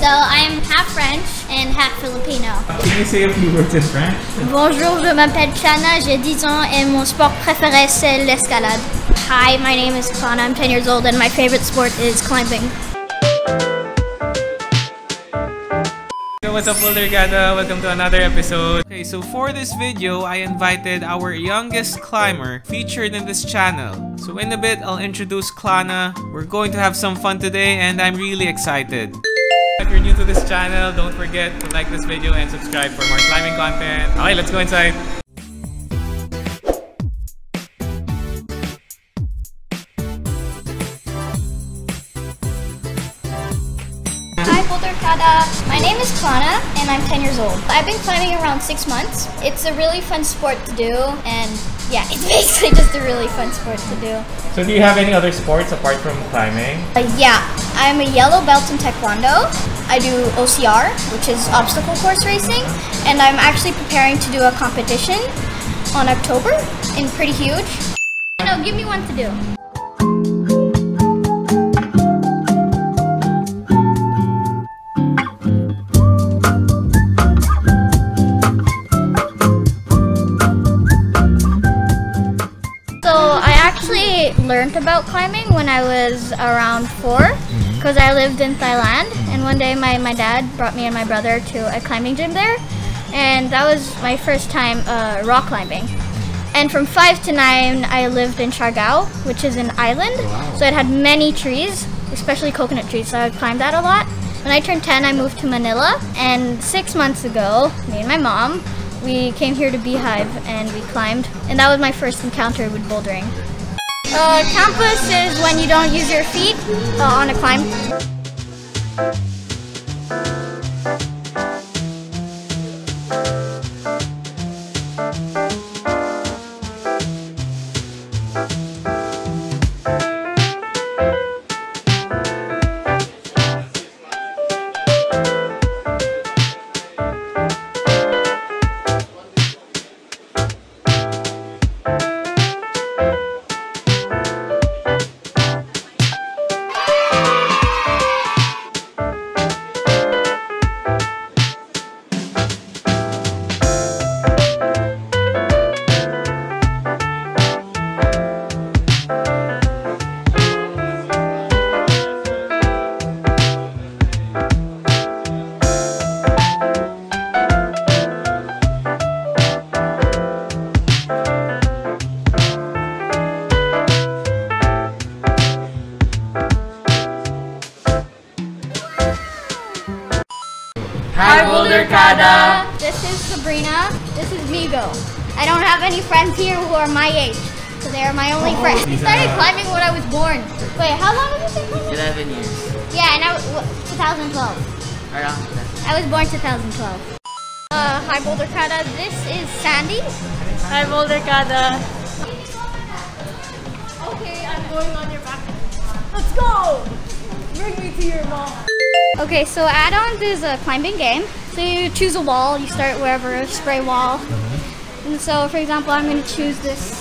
So I'm half French and half Filipino. Can you say a few words in French? Bonjour, je m'appelle Clana, j'ai 10 ans et mon sport préféré c'est l'escalade. Hi, my name is Clana, I'm 10 years old and my favorite sport is climbing. Yo, what's up Boulderkada? Welcome to another episode. Okay, so for this video, I invited our youngest climber featured in this channel. So in a bit, I'll introduce Clana. We're going to have some fun today and I'm really excited. If you're new to this channel, don't forget to like this video and subscribe for more climbing content. Okay, let's go inside. Hi Boulder my name is Clana and I'm 10 years old. I've been climbing around 6 months. It's a really fun sport to do and yeah, it's basically just a really fun sport to do. So do you have any other sports apart from climbing? Uh, yeah, I'm a yellow belt in Taekwondo. I do OCR, which is obstacle course racing, and I'm actually preparing to do a competition on October in Pretty Huge. No, give me one to do. Learned about climbing when I was around four because I lived in Thailand and one day my, my dad brought me and my brother to a climbing gym there and that was my first time uh, rock climbing. And from five to nine I lived in Siargao, which is an island. So it had many trees, especially coconut trees, so I would climb that a lot. When I turned 10 I moved to Manila and six months ago, me and my mom we came here to Beehive and we climbed, and that was my first encounter with bouldering. Uh, campus is when you don't use your feet uh, on a climb. Hi Boulder This is Sabrina. This is Migo. I don't have any friends here who are my age, so they are my only friends. I started climbing when I was born. Wait, how long have you been climbing? 11 years. Yeah, and I was, 2012. Around that. I was born 2012. Uh, hi Boulderkada. This is Sandy. Hi, Boulderkada. Okay, I'm going on your back. Let's go! Bring me to your mom. Okay, so add-ons is a climbing game. So you choose a wall, you start wherever, a spray wall. Mm-hmm. And so, for example, I'm going to choose this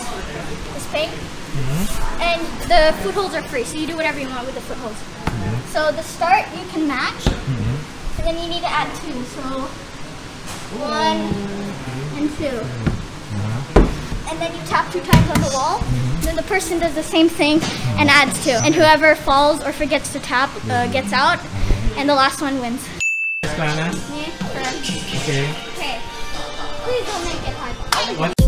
this pig. Mm-hmm. And the footholds are free, so you do whatever you want with the footholds. Mm-hmm. So the start you can match, and then you need to add two. So one and two. And then you tap two times on the wall. Then the person does the same thing and adds two. And whoever falls or forgets to tap uh, gets out, and the last one wins. Yeah. Okay. Okay. Please don't make it hard. What?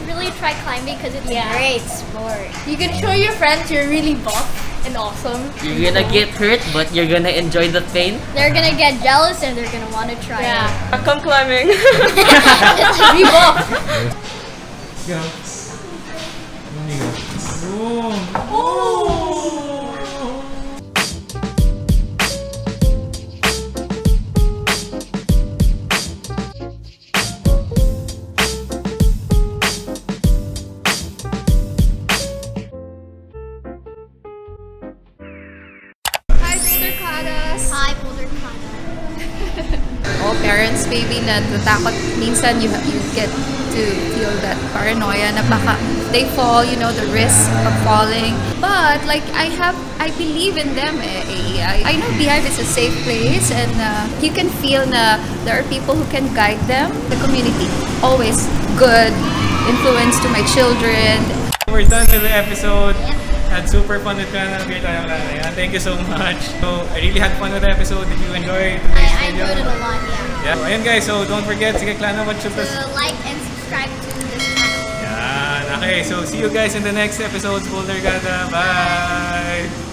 Should really try climbing because it's a great sport. You can show your friends you're really buff. and awesome. You're gonna get hurt, but you're gonna enjoy the pain. They're gonna get jealous and they're gonna want to try Yeah. it. Come climbing. Reebok. Go. There you go. Boom. All parents maybe na natakot minsan you you get to feel that paranoia na baka they fall, you know, the risk of falling. But like I have, I believe in them. Eh. I, I know Beehive is a safe place and uh, you can feel na there are people who can guide them. The community, always good influence to my children. We're done with the episode. Had super fun with Clana. Great Clana. Yeah, Thank you so much. So, I really had fun with the episode. Did you enjoy today's I, I video? enjoyed it a lot, yeah. Yeah. So, ayun guys. So, don't forget. Sige, Clana, what should? So like and subscribe to this channel. Yan. Okay. So, see you guys in the next episodes. Boulderkada. Bye!